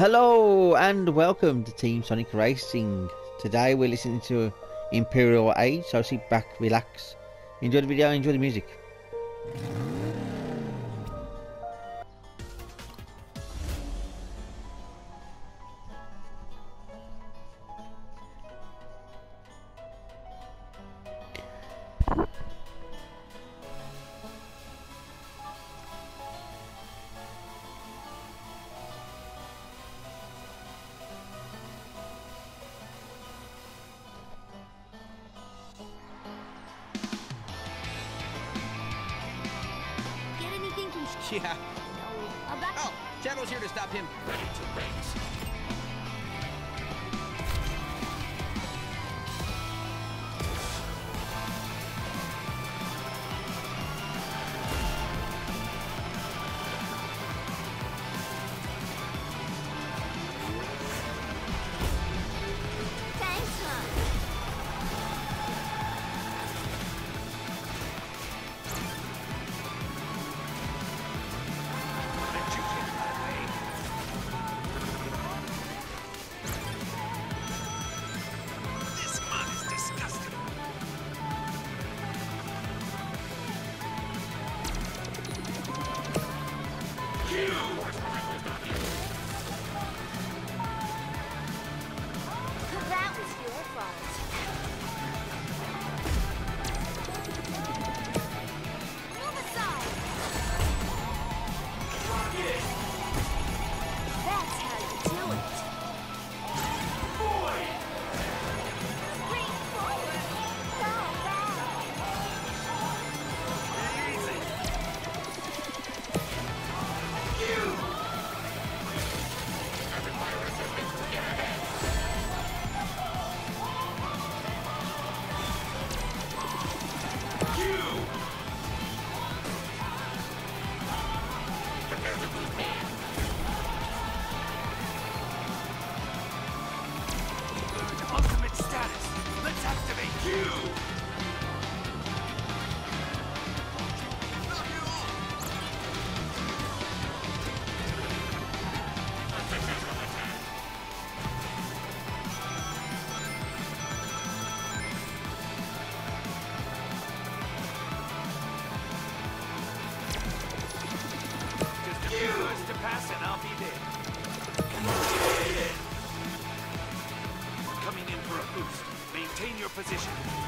Hello and welcome to Team Sonic Racing. Today we're listening to Imperial Age, so sit back, relax, enjoy the video, enjoy the music. Yeah. Oh, Shadow's here to stop him. Ready to race. That Ultimate position.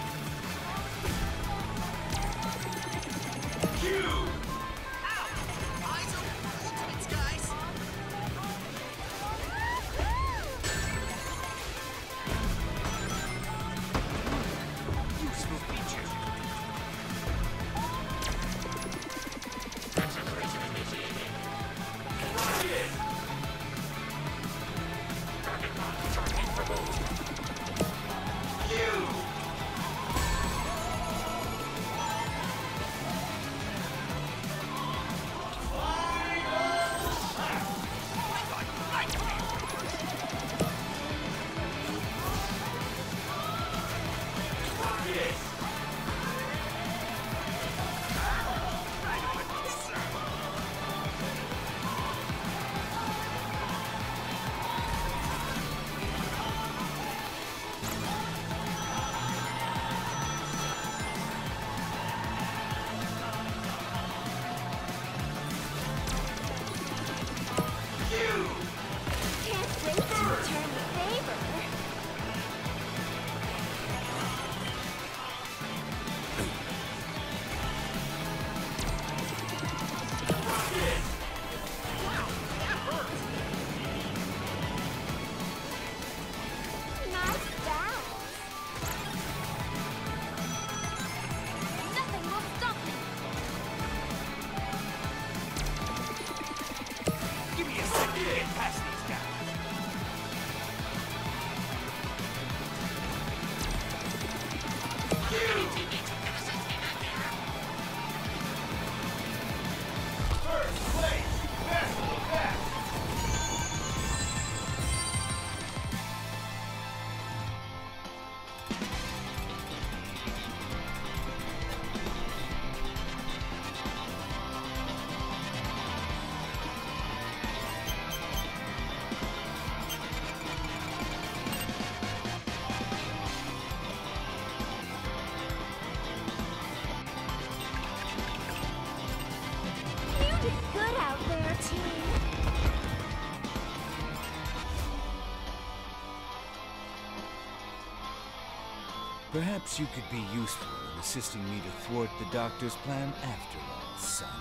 Perhaps you could be useful in assisting me to thwart the doctor's plan after all, Sonic.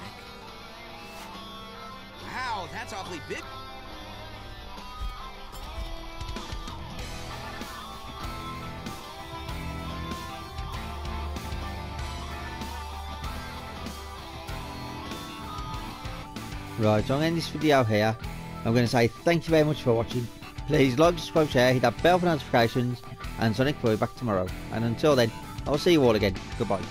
Wow, that's awfully big. Right, so I'm going to end this video here. I'm going to say thank you very much for watching. Please like, subscribe, share, hit that bell for notifications, and Sonic will be back tomorrow. And until then, I'll see you all again. Goodbye.